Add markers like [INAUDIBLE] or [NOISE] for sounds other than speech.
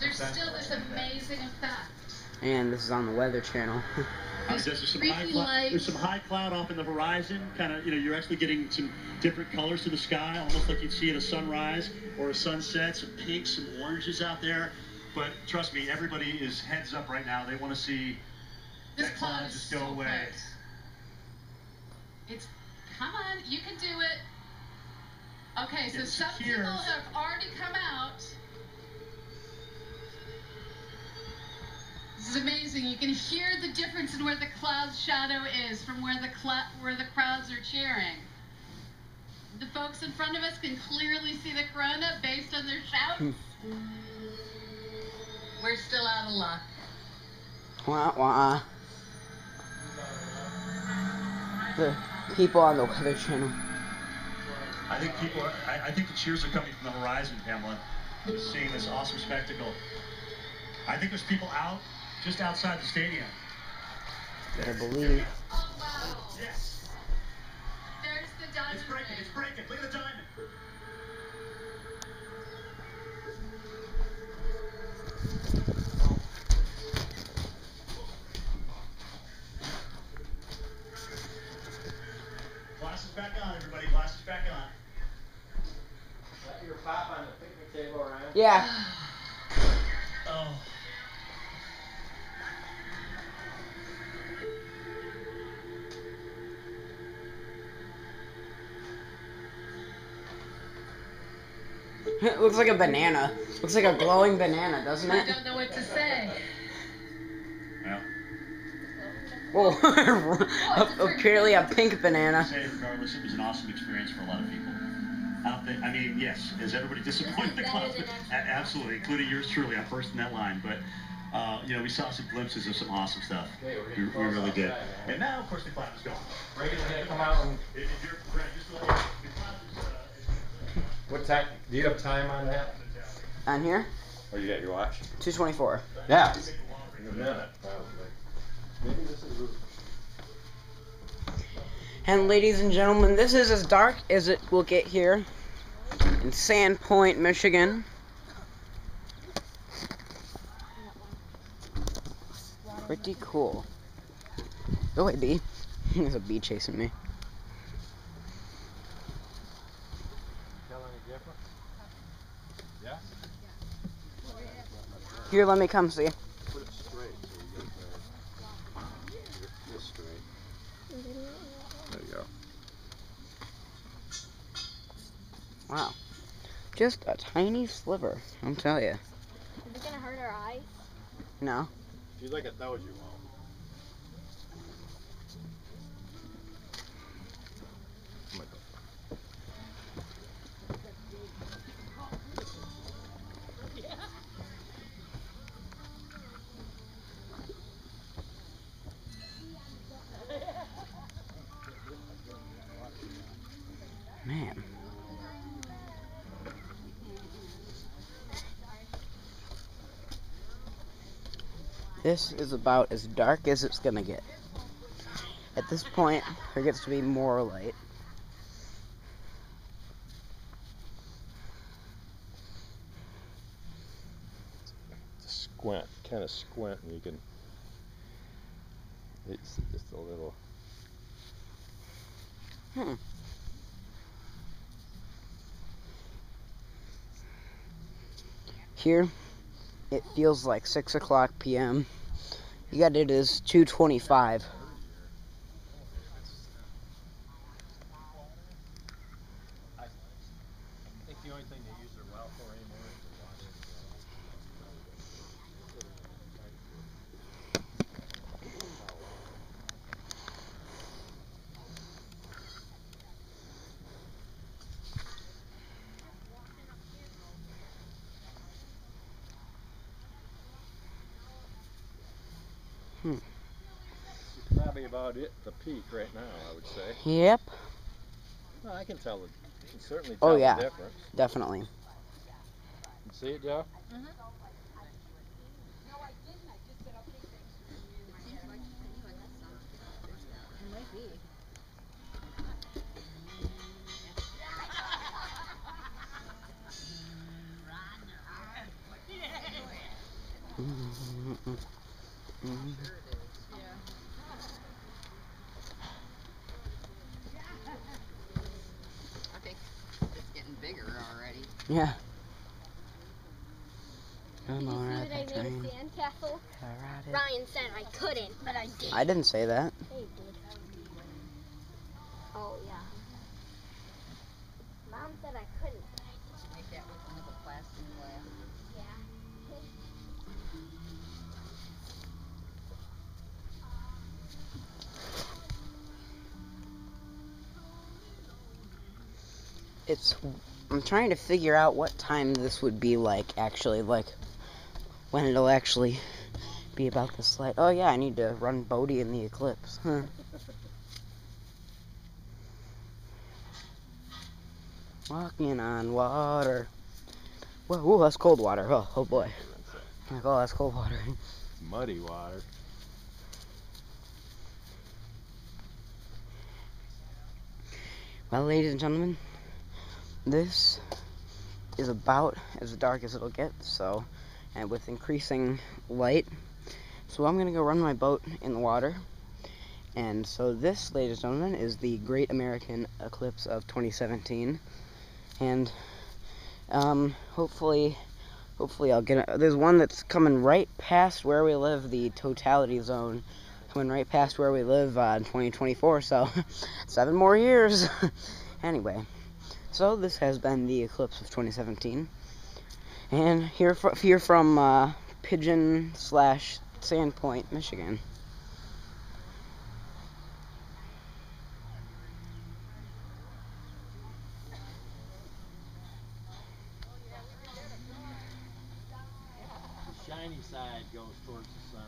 There's still this amazing effect. And this is on the Weather Channel. [LAUGHS] There's some high cloud. There's some high cloud off in the horizon. Kind of, you know, you're actually getting some different colors to the sky, almost like you'd see at a sunrise or a sunset. Some pinks, some oranges out there. But trust me, everybody is heads up right now. They want to see This that cloud cloud is just go so away. close. It's come on, you can do it. Okay, so some people have already come out. This is amazing. You can hear the difference in where the cloud's shadow is from where the cl- where the crowds are cheering. The folks in front of us can clearly see the corona based on their shouts. Hmm. We're still out of luck. Wah wah. The people on the Weather Channel. I think people. Are, I, I think the cheers are coming from the horizon, Pamela. Just seeing this awesome spectacle. I think there's people out, just outside the stadium. Better believe. Oh wow! Yes. There's the diamond It's breaking. ring. It's breaking. Look at the diamond. Glasses back on, everybody. Glasses back on. That your pop on the picnic table, Ryan? Yeah. It [LAUGHS] looks like a banana. Looks like a glowing banana, doesn't it? I don't know what to say. Well, [LAUGHS] Whoa. Apparently a pink banana. regardless, it was an awesome experience for a lot of people. I don't think. I mean, yes, is everybody disappointed? in the Better clouds? Absolutely, including yours truly. I'm first in that line, but. Uh, you know, we saw some glimpses of some awesome stuff. Okay, we're We, getting we really did. outside. And now, of course, the cloud is gone. Reagan's gonna come out and, If, if you're, just let what time, do you have time on that? On here? Oh, you got your watch? 224. Yeah. In a minute, probably. Maybe this is. And ladies and gentlemen, this is as dark as it will get here in Sand Point, Michigan. Pretty cool. Go away, bee. There's a bee chasing me. Tell any difference? Yeah? Here, let me come see. Put it straight so you get the, this straight. There you go. Wow. Just a tiny sliver, I'll tell you. Is it gonna hurt our eyes? No. If you look at those, you won't. This is about as dark as it's gonna get. At this point, there gets to be more light. Squint, kind of squint, and you can. It's just a little. Hmm. Here, it feels like 6 o'clock p.m. You got it as 225. I think the only thing they use their well for anymore is the water. Hmm. Probably about it, the peak right now, I would say. Yep, Well, I can tell, the, can certainly Oh, yeah. the difference. definitely. You see it, Joe? It might be. I think it's getting bigger already. Yeah. Did Come you on, see that I the made train. a sandcastle? I. Ryan said I couldn't, but I did. I didn't say that. Yeah, you did. Oh yeah. Mom said I It's. I'm trying to figure out what time this would be like, actually. Like, when it'll actually be about this light. Oh, yeah, I need to run Bodie in the eclipse. Huh. Walking on water. Whoa, ooh, that's cold water. Oh, oh boy. Like, oh, that's cold water. [LAUGHS] Muddy water. Well, ladies and gentlemen, this is about as dark as it'll get, so, and with increasing light. So I'm gonna go run my boat in the water. And so this, ladies and gentlemen, is the Great American Eclipse of 2017. And, um, hopefully, hopefully I'll get, a, there's one that's coming right past where we live, the totality zone, coming right past where we live uh, in 2024, so [LAUGHS] seven more years. [LAUGHS] anyway, so this has been the eclipse of 2017, and here, here from uh, Pigeon slash Sand Point, Michigan. Shiny side goes towards the sun.